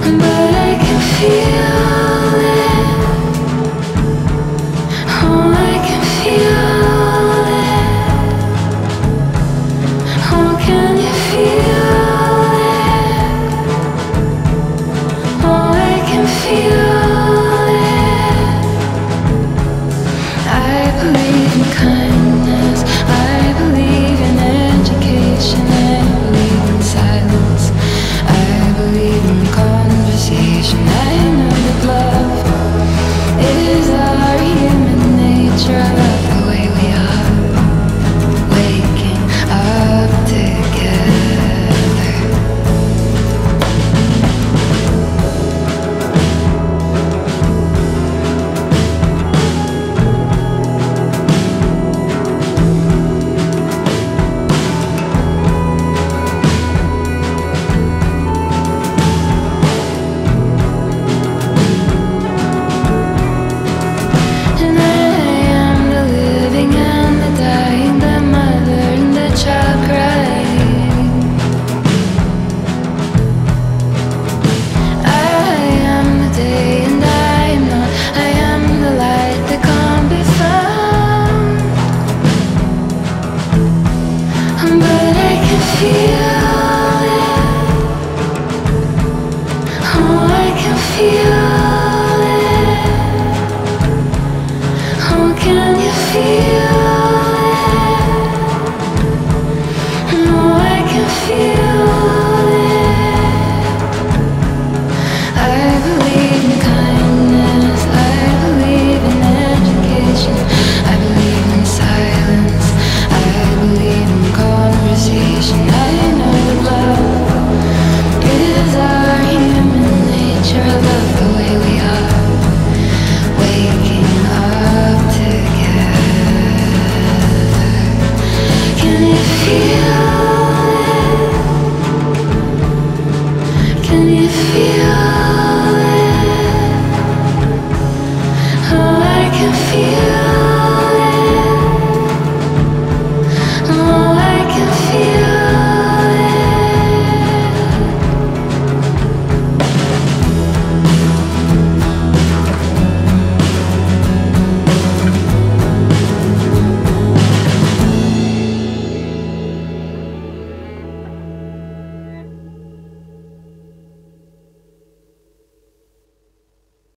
But. here. feel